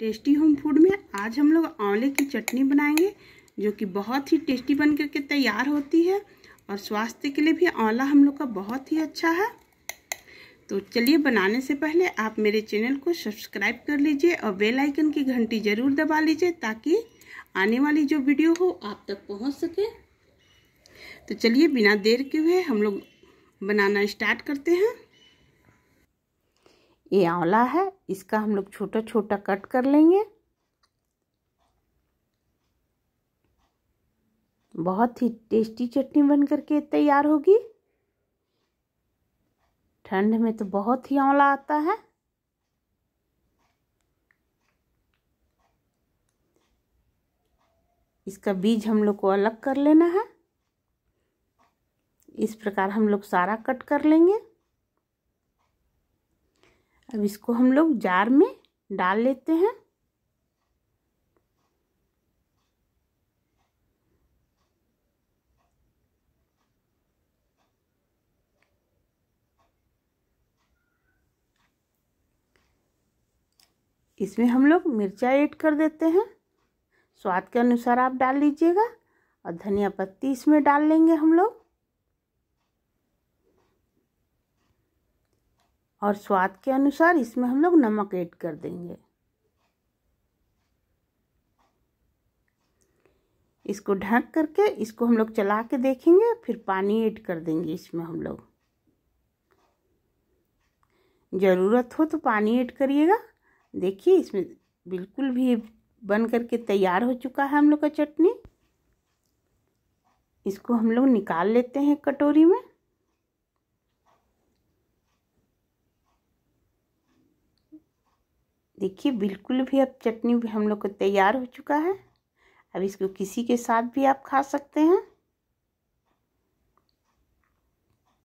Tasty home food में आज हम लोग आंवले की चटनी बनाएँगे, जो कि बहुत ही टेस्टी बन करके तैयार होती है, और स्वास्थ्य के लिए भी आंवला हम लोग का बहुत ही अच्छा है। तो चलिए, बनाने से पहले आप मेरे चैनल को सब्सक्राइब कर लीजिए और बेल आइकन की घंटी ज़रूर दबा लीजिए, ताकि आने वाली जो वीडियो हो आप तक पहुँच सके। तो चलिए, बिना देर के हुए हम लोग बनाना स्टार्ट करते हैं। ये आंवला है, इसका हम लोग छोटा छोटा कट कर लेंगे। बहुत ही टेस्टी चटनी बन करके तैयार होगी। ठंड में तो बहुत ही आंवला आता है। इसका बीज हम लोग को अलग कर लेना है। इस प्रकार हम लोग सारा कट कर लेंगे। अब इसको हम लोग जार में डाल लेते हैं। इसमें हम लोग मिर्चा ऐड कर देते हैं। स्वाद के अनुसार आप डाल लीजिएगा और धनिया पत्ती इसमें डाल लेंगे हम लोग। और स्वाद के अनुसार इसमें हम लोग नमक ऐड कर देंगे। इसको ढक करके इसको हम लोग चला के देखेंगे, फिर पानी ऐड कर देंगे इसमें हम लोग। ज़रूरत हो तो पानी ऐड करिएगा। देखिए इसमें बिल्कुल भी बन करके तैयार हो चुका है हम लोग का चटनी। इसको हम लोग निकाल लेते हैं कटोरी में। देखिए, बिल्कुल भी अब चटनी भी हम लोग को तैयार हो चुका है। अब इसको किसी के साथ भी आप खा सकते हैं।